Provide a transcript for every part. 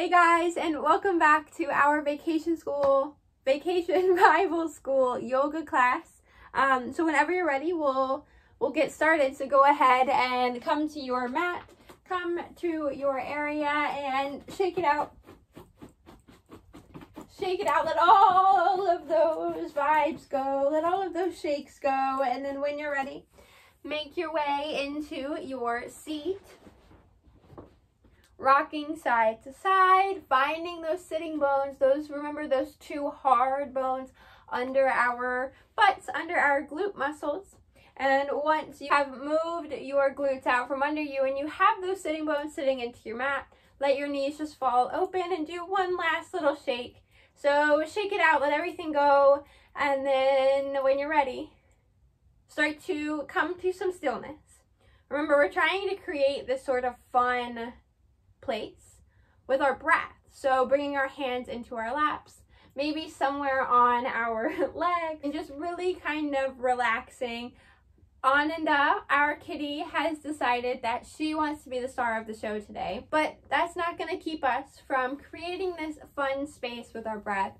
Hey guys, and welcome back to our vacation school, vacation Bible school yoga class. Um, so whenever you're ready, we'll we'll get started. So go ahead and come to your mat, come to your area and shake it out. Shake it out, let all of those vibes go, let all of those shakes go, and then when you're ready, make your way into your seat rocking side to side, finding those sitting bones. Those, remember those two hard bones under our butts, under our glute muscles. And once you have moved your glutes out from under you and you have those sitting bones sitting into your mat, let your knees just fall open and do one last little shake. So shake it out, let everything go. And then when you're ready, start to come to some stillness. Remember, we're trying to create this sort of fun place with our breath. So bringing our hands into our laps, maybe somewhere on our leg, and just really kind of relaxing. Ananda, our kitty, has decided that she wants to be the star of the show today, but that's not going to keep us from creating this fun space with our breath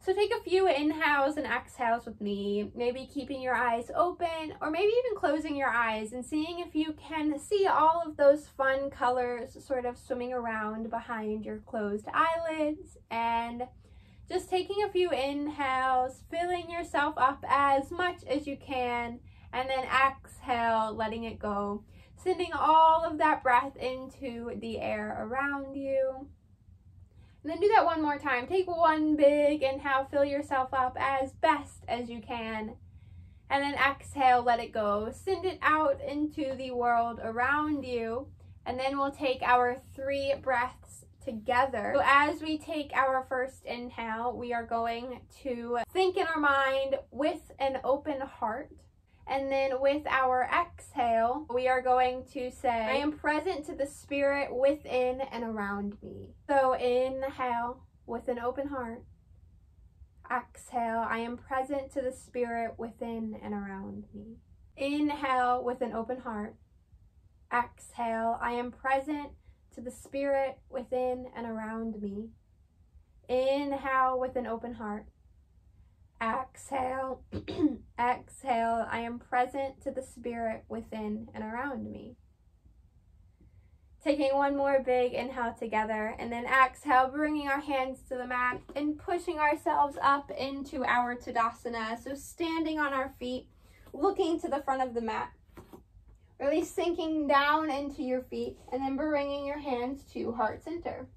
so take a few inhales and exhales with me, maybe keeping your eyes open or maybe even closing your eyes and seeing if you can see all of those fun colors sort of swimming around behind your closed eyelids and just taking a few inhales, filling yourself up as much as you can and then exhale, letting it go, sending all of that breath into the air around you. And then do that one more time. Take one big inhale, fill yourself up as best as you can. And then exhale, let it go. Send it out into the world around you. And then we'll take our three breaths together. So as we take our first inhale, we are going to think in our mind with an open heart. And then with our exhale, we are going to say, I am present to the spirit within and around me. So inhale with an open heart. Exhale, I am present to the spirit within and around me. Inhale with an open heart. Exhale, I am present to the spirit within and around me. Inhale with an open heart. Exhale, exhale. I am present to the spirit within and around me. Taking one more big inhale together and then exhale, bringing our hands to the mat and pushing ourselves up into our Tadasana. So standing on our feet, looking to the front of the mat. Really sinking down into your feet and then bringing your hands to heart center.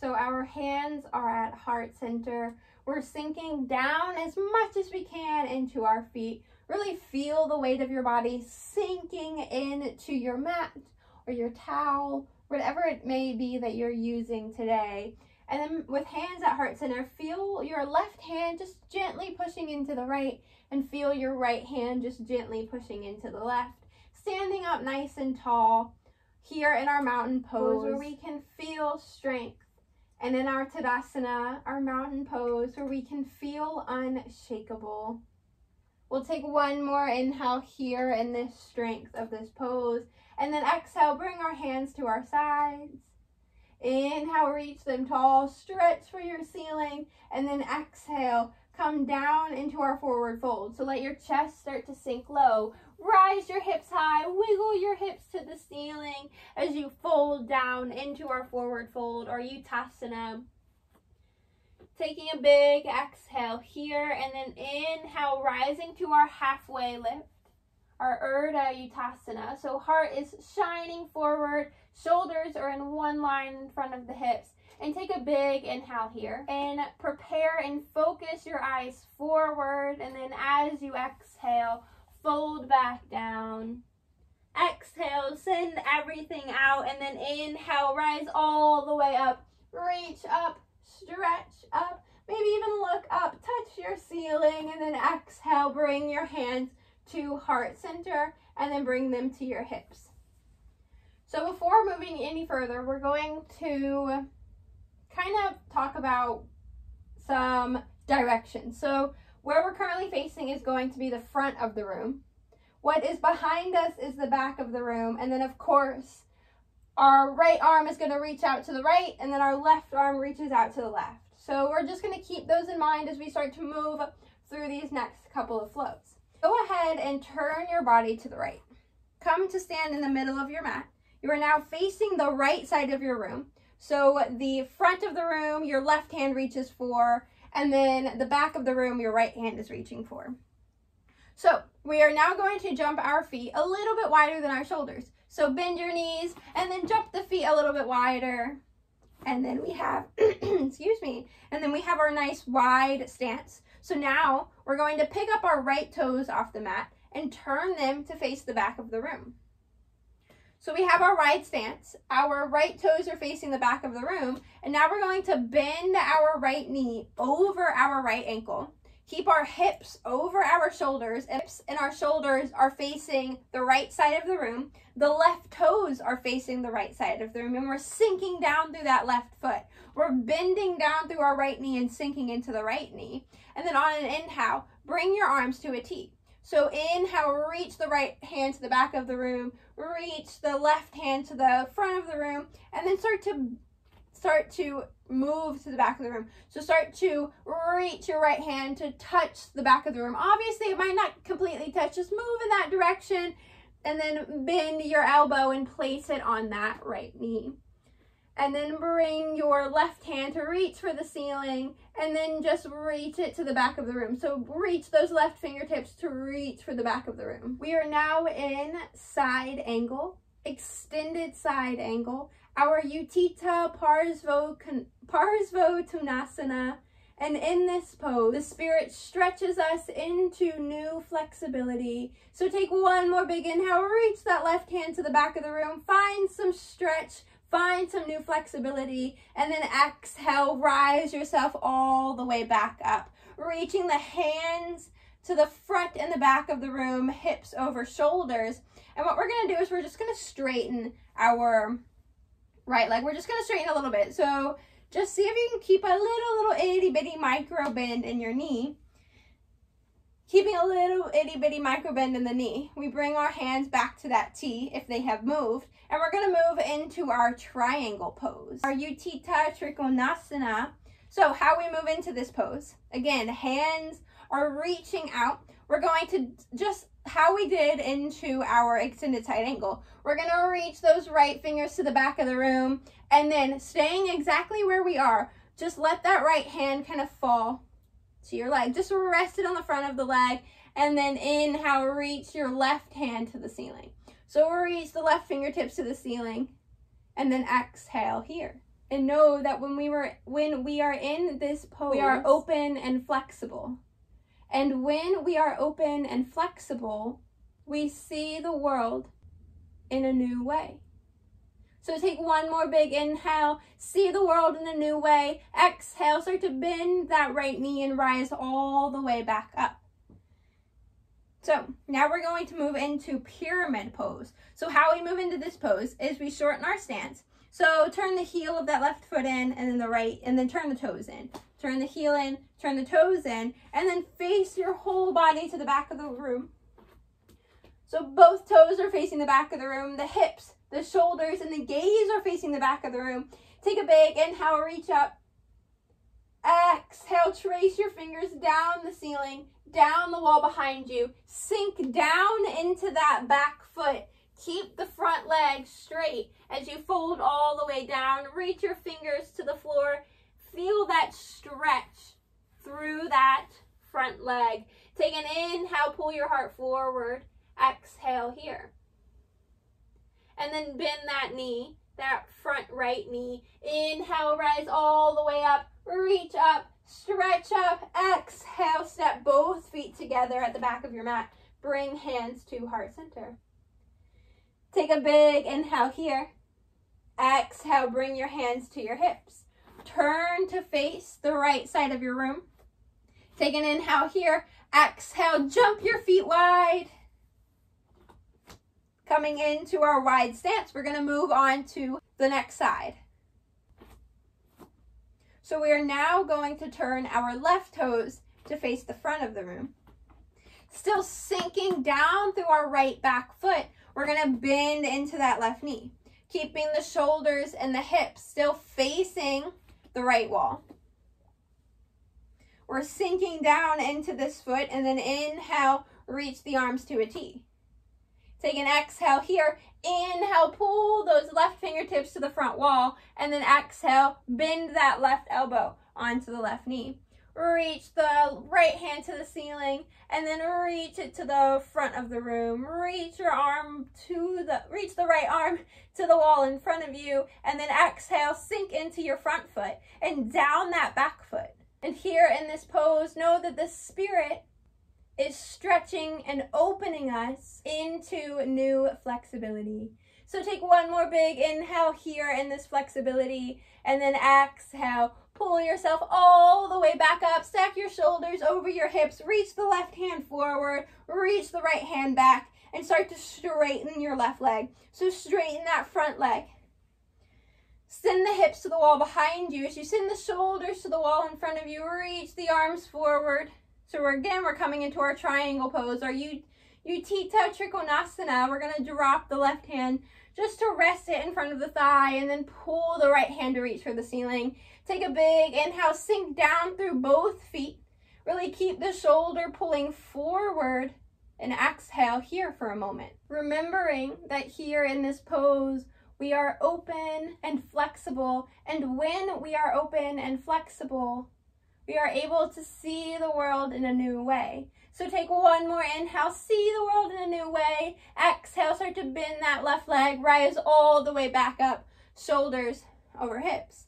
So our hands are at heart center we're sinking down as much as we can into our feet. Really feel the weight of your body sinking into your mat or your towel, whatever it may be that you're using today. And then with hands at heart center, feel your left hand just gently pushing into the right and feel your right hand just gently pushing into the left. Standing up nice and tall here in our mountain pose where we can feel strength and in our Tadasana, our mountain pose, where we can feel unshakable. We'll take one more inhale here in this strength of this pose. And then exhale, bring our hands to our sides. Inhale, reach them tall, stretch for your ceiling. And then exhale, come down into our forward fold. So let your chest start to sink low. Rise your hips high, wiggle your hips to the ceiling as you fold down into our forward fold or Uttasana. Taking a big exhale here and then inhale, rising to our halfway lift, our Urdhva Uttasana. So heart is shining forward, shoulders are in one line in front of the hips. And take a big inhale here and prepare and focus your eyes forward. And then as you exhale, fold back down. Exhale, send everything out, and then inhale, rise all the way up. Reach up, stretch up, maybe even look up, touch your ceiling, and then exhale, bring your hands to heart center, and then bring them to your hips. So before moving any further, we're going to kind of talk about some directions. So where we're currently facing is going to be the front of the room. What is behind us is the back of the room. And then, of course, our right arm is going to reach out to the right and then our left arm reaches out to the left. So we're just going to keep those in mind as we start to move through these next couple of flows. Go ahead and turn your body to the right. Come to stand in the middle of your mat. You are now facing the right side of your room. So the front of the room, your left hand reaches for, and then the back of the room, your right hand is reaching for. So we are now going to jump our feet a little bit wider than our shoulders. So bend your knees and then jump the feet a little bit wider. And then we have, excuse me, and then we have our nice wide stance. So now we're going to pick up our right toes off the mat and turn them to face the back of the room. So we have our wide stance. Our right toes are facing the back of the room. And now we're going to bend our right knee over our right ankle. Keep our hips over our shoulders. Hips and our shoulders are facing the right side of the room. The left toes are facing the right side of the room. And we're sinking down through that left foot. We're bending down through our right knee and sinking into the right knee. And then on an inhale, bring your arms to a T. So inhale, reach the right hand to the back of the room, reach the left hand to the front of the room, and then start to start to move to the back of the room. So start to reach your right hand to touch the back of the room. Obviously, it might not completely touch. Just move in that direction and then bend your elbow and place it on that right knee. And then bring your left hand to reach for the ceiling and then just reach it to the back of the room. So reach those left fingertips to reach for the back of the room. We are now in side angle, extended side angle our Utthita Parsvo, Parsvottanasana. And in this pose, the spirit stretches us into new flexibility. So take one more big inhale, reach that left hand to the back of the room, find some stretch, find some new flexibility, and then exhale, rise yourself all the way back up. Reaching the hands to the front and the back of the room, hips over shoulders. And what we're gonna do is we're just gonna straighten our right leg. We're just to straighten a little bit. So just see if you can keep a little, little itty bitty micro bend in your knee. Keeping a little itty bitty micro bend in the knee. We bring our hands back to that T if they have moved. And we're to move into our triangle pose. Our Utthita Trikonasana. So how we move into this pose. Again, hands are reaching out. We're going to just how we did into our extended side angle. We're to reach those right fingers to the back of the room and then staying exactly where we are, just let that right hand kind of fall to your leg. Just rest it on the front of the leg and then inhale, reach your left hand to the ceiling. So reach the left fingertips to the ceiling and then exhale here. And know that when we were when we are in this pose, we are open and flexible. And when we are open and flexible, we see the world in a new way. So take one more big inhale, see the world in a new way. Exhale, start to bend that right knee and rise all the way back up. So now we're going to move into pyramid pose. So how we move into this pose is we shorten our stance. So turn the heel of that left foot in and then the right, and then turn the toes in. Turn the heel in, turn the toes in, and then face your whole body to the back of the room. So both toes are facing the back of the room, the hips, the shoulders, and the gaze are facing the back of the room. Take a big inhale, reach up. Exhale, trace your fingers down the ceiling, down the wall behind you. Sink down into that back foot. Keep the front leg straight as you fold all the way down. Reach your fingers to the floor. Feel that stretch through that front leg. Take an inhale, pull your heart forward. Exhale here. And then bend that knee, that front right knee. Inhale, rise all the way up. Reach up, stretch up. Exhale, step both feet together at the back of your mat. Bring hands to heart center. Take a big inhale here. Exhale, bring your hands to your hips. Turn to face the right side of your room. Take an inhale here. Exhale, jump your feet wide. Coming into our wide stance, we're going to move on to the next side. So we are now going to turn our left toes to face the front of the room. Still sinking down through our right back foot, we're going to bend into that left knee. keeping the shoulders and the hips still facing the right wall. We're sinking down into this foot and then inhale, reach the arms to a T. Take an exhale here. Inhale, pull those left fingertips to the front wall. And then exhale, bend that left elbow onto the left knee. Reach the right hand to the ceiling and then reach it to the front of the room. Reach your arm to the, reach the right arm to the wall in front of you. And then exhale, sink into your front foot and down that back foot. And here in this pose, know that the spirit is stretching and opening us into new flexibility. So take one more big inhale here in this flexibility and then exhale. Pull yourself all the way back up. Stack your shoulders over your hips. Reach the left hand forward. Reach the right hand back and start to straighten your left leg. So straighten that front leg. Send the hips to the wall behind you. As you send the shoulders to the wall in front of you, reach the arms forward. So again, we're coming into our triangle pose, our U, Utthita Trikonasana. We're going to drop the left hand just to rest it in front of the thigh and then pull the right hand to reach for the ceiling. Take a big inhale, sink down through both feet. Really keep the shoulder pulling forward and exhale here for a moment. Remembering that here in this pose, we are open and flexible. And when we are open and flexible, we are able to see the world in a new way. So take one more inhale, see the world in a new way. Exhale, start to bend that left leg, rise all the way back up, shoulders over hips.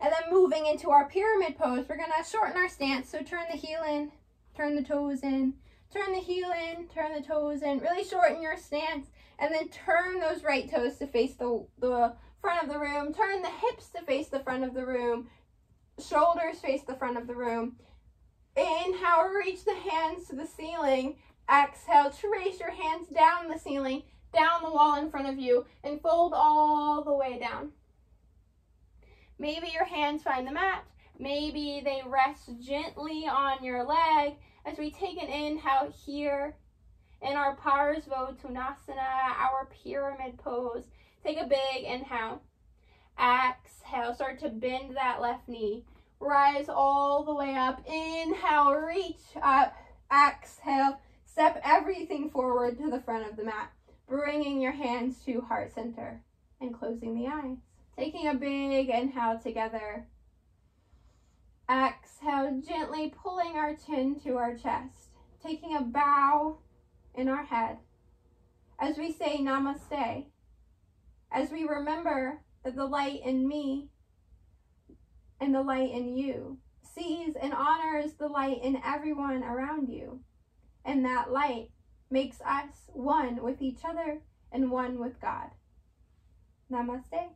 And then moving into our pyramid pose, we're gonna shorten our stance. So turn the heel in, turn the toes in, turn the heel in, turn the toes in. Really shorten your stance. And then turn those right toes to face the, the front of the room. Turn the hips to face the front of the room shoulders face the front of the room. Inhale, reach the hands to the ceiling. Exhale, trace your hands down the ceiling, down the wall in front of you, and fold all the way down. Maybe your hands find the mat. Maybe they rest gently on your leg as we take an inhale here in our Parsvottanasana, our pyramid pose. Take a big inhale. Exhale, start to bend that left knee. Rise all the way up. Inhale, reach up. Exhale, step everything forward to the front of the mat. Bringing your hands to heart center and closing the eyes. Taking a big inhale together. Exhale, gently pulling our chin to our chest. Taking a bow in our head as we say namaste. As we remember the light in me and the light in you sees and honors the light in everyone around you. And that light makes us one with each other and one with God. Namaste.